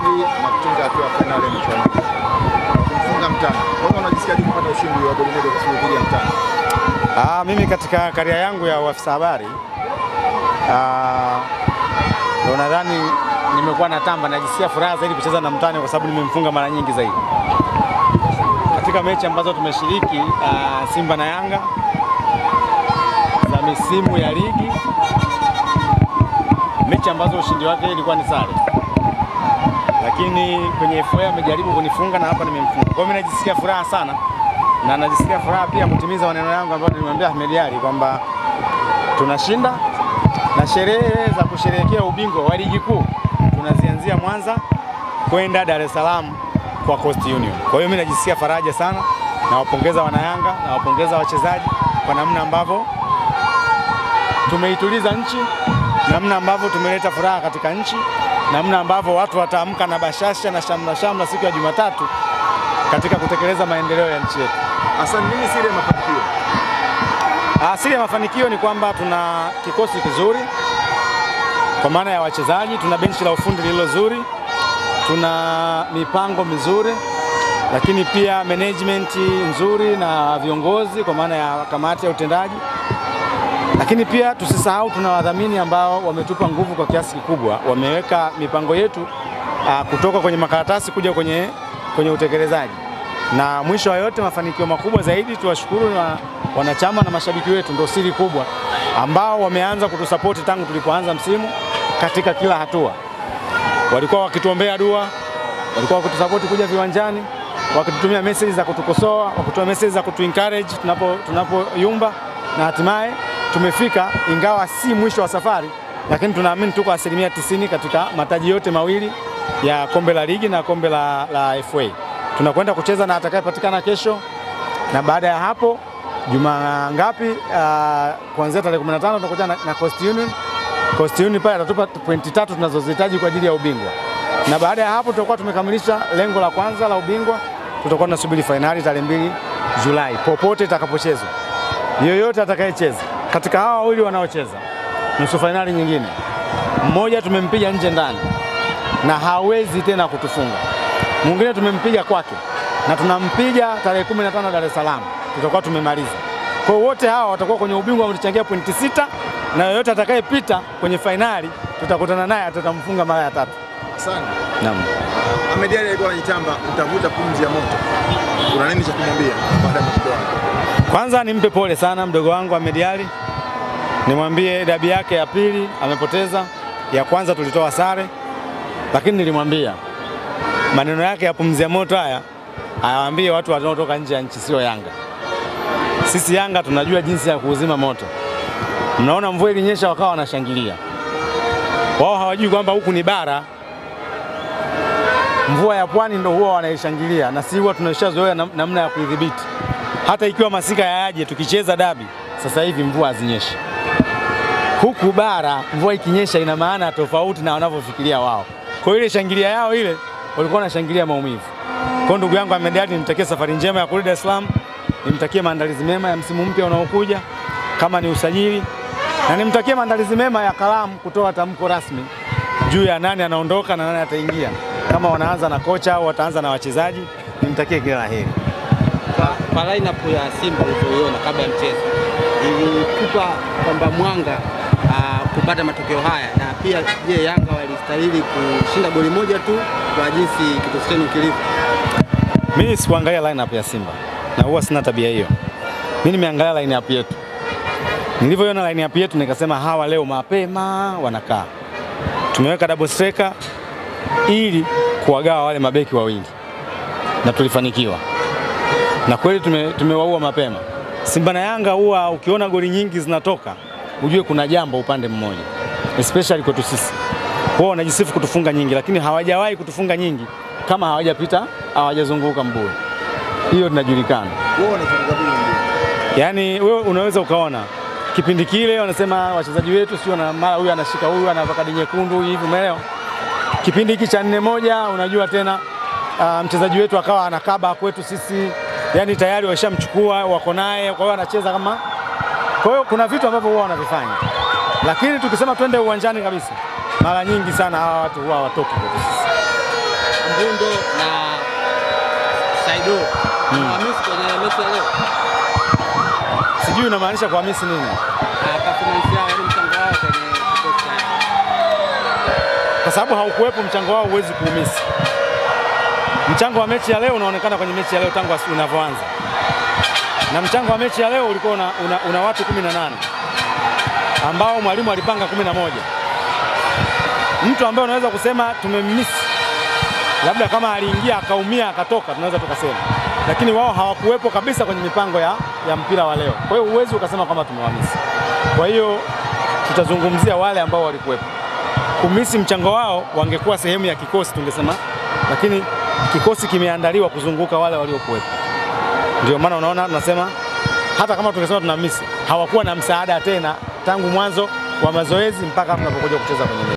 pili na kutinga hatua ya fainali ya kumfunga. Wewe unajisikiaje kupata ushindi wa goli moja dhidi ya? Ah, mimi katika karia yangu ya uafisa habari ah, ndo nadhani nimekuwa na tamba, najisikia furaha zaidi kucheza na Mtani kwa sababu nimemfunga mara nyingi zaidi katika mechi ambazo tumeshiriki ah, Simba na Yanga za misimu ya ligi, mechi ambazo ushindi wake ilikuwa ni sare, lakini kwenye FA amejaribu kunifunga na hapa nimemfunga. Kwa hiyo mimi najisikia furaha sana na najisikia furaha pia kutimiza maneno yangu ambayo nilimwambia Ahmed Ally kwamba tunashinda na sherehe za kusherehekea ubingwa wa ligi kuu tunazianzia Mwanza kwenda Dar es Salaam kwa Coast Union. Kwa hiyo mimi najisikia faraja sana, nawapongeza wanayanga, nawapongeza wachezaji kwa namna ambavyo tumeituliza nchi, namna ambavyo tumeleta furaha katika nchi, namna ambavyo watu wataamka na bashasha na shamla shamla siku ya Jumatatu katika kutekeleza maendeleo ya nchi yetu. Hassan, nini siri ya mafanikio? Siri ya mafanikio ni kwamba tuna kikosi kizuri kwa maana ya wachezaji, tuna benchi la ufundi lililo zuri, tuna mipango mizuri, lakini pia management nzuri na viongozi kwa maana ya kamati ya utendaji, lakini pia tusisahau tuna wadhamini ambao wametupa nguvu kwa kiasi kikubwa, wameweka mipango yetu ah, kutoka kwenye makaratasi kuja kwenye, kwenye utekelezaji na mwisho wa yote mafanikio makubwa zaidi tuwashukuru na wanachama na mashabiki wetu, ndio siri kubwa ambao wameanza kutusapoti tangu tulipoanza msimu katika kila hatua. Walikuwa wakituombea dua, walikuwa wakitusapoti kuja viwanjani, wakitutumia message za kutukosoa, wakitumia message za kutu encourage tunapo tunapoyumba, na hatimaye tumefika, ingawa si mwisho wa safari, lakini tunaamini tuko asilimia tisini katika mataji yote mawili ya kombe la ligi na kombe la, la FA tunakwenda kucheza na atakayepatikana kesho, na baada ya hapo juma ngapi, uh, kuanzia tarehe 15 tunakuja na, na Coast Union. Coast Union pale atatupa pointi tatu tunazozihitaji kwa ajili ya ubingwa, na baada ya hapo tutakuwa tumekamilisha lengo la kwanza la ubingwa. Tutakuwa tunasubiri fainali tarehe mbili Julai, popote itakapochezwa. Yoyote atakayecheza katika hawa wawili wanaocheza nusu fainali nyingine, mmoja tumempiga nje ndani na hawezi tena kutufunga mwingine tumempiga kwake na tunampiga tarehe 15 Dar es Salaam, tutakuwa tumemaliza. Kwa hiyo wote hawa watakuwa kwenye ubingwa, wametuchangia pointi sita, na yoyote atakayepita kwenye fainali tutakutana naye, tutamfunga mara ya tatu. Asante. Naam. Ahmed Ally alikuwa anajitamba mtavuta pumzi ya moto. Kuna nini cha kumwambia baada ya matokeo? Kwanza nimpe pole sana mdogo wangu Ahmed Ally, nimwambie dabi yake ya pili amepoteza, ya kwanza tulitoa sare, lakini nilimwambia maneno yake ya pumzi ya moto haya ayawaambie watu wanaotoka nje ya nchi, sio Yanga. Sisi Yanga tunajua jinsi ya kuuzima moto. Mnaona mvua ilinyesha, wakawa wanashangilia. Wao hawajui kwamba huku ni bara, mvua ya pwani ndo huwa wanaishangilia, na si huwa tunashazoea nam- namna ya kuidhibiti. Hata ikiwa masika yaje, tukicheza dabi sasa hivi mvua hazinyeshi. Huku bara mvua ikinyesha ina maana tofauti na wanavyofikiria wao. Kwa ile shangilia yao ile walikuwa wanashangilia maumivu. Kwa ndugu yangu Ahmed Ally, nimtakie safari njema ya kurudi Dar es Salaam, nimtakie maandalizi mema ya msimu mpya unaokuja kama ni usajili, na nimtakie maandalizi mema ya kalamu kutoa tamko rasmi juu ya nani anaondoka na nani ataingia, kama wanaanza na kocha au wataanza na wachezaji. Nimtakie kila la heri. Kwa, lineup ya Simba ulivyoiona kabla ya mchezo ilikupa kwamba mwanga ah, kupata matokeo haya, na pia je, Yanga walistahili kushinda goli moja tu kwa jinsi kikosi chenu kilivyo? Mimi sikuangalia lineup ya Simba na huwa sina tabia hiyo. Mimi nimeangalia lineup yetu. Nilivyoiona lineup yetu nikasema hawa leo mapema wanakaa. Tumeweka double striker ili kuwagawa wale mabeki wawili na tulifanikiwa, na kweli tume, tumewaua mapema. Simba na Yanga huwa ukiona goli nyingi zinatoka ujue kuna jambo upande mmoja, especially kwetu sisi. Wao wanajisifu kutufunga nyingi, lakini hawajawahi kutufunga nyingi kama hawajapita hawajazunguka mbuyu. Hiyo tunajulikana. yani? Yaani wewe unaweza ukaona kipindi kile wanasema wachezaji wetu sio na mara huyu anashika huyu anavaa kadi nyekundu hivi, umeelewa? Kipindi hiki cha nne moja unajua tena uh, mchezaji wetu akawa anakaba kwetu sisi, yani tayari washamchukua wako naye, kwa hiyo anacheza kama. Kwa hiyo kuna vitu ambavyo huwa wanavifanya, lakini tukisema twende uwanjani kabisa, mara nyingi sana hawa watu huwa hawatoki kwetu sisi. Mbundo na Saido Hamisi kwenye mechi leo, Sijui unamaanisha kuhamisi nini? Ah, performance yao, yaani mchango wao kwenye kikosi cha Yanga. Kwa sababu haukuwepo mchango wao, huwezi kuumisi. Mchango wa mechi ya leo unaonekana kwenye mechi ya leo tangu unavyoanza, na mchango wa mechi ya leo ulikuwa una, una, una watu 18 ambao mwalimu alipanga 11. Mtu ambaye unaweza kusema tumemmisi, labda kama aliingia akaumia akatoka, tunaweza tukasema, lakini wao hawakuwepo kabisa kwenye mipango ya, ya mpira wa leo. Kwa hiyo huwezi ukasema kama tumewamisi. Kwa hiyo tutazungumzia wale ambao walikuwepo kumisi mchango wao, wangekuwa sehemu ya kikosi tungesema, lakini kikosi kimeandaliwa kuzunguka wale waliokuwepo. Ndio maana unaona tunasema hata kama tungesema tunamisi hawakuwa na msaada tena tangu mwanzo wa mazoezi mpaka tunapokuja kucheza kwenye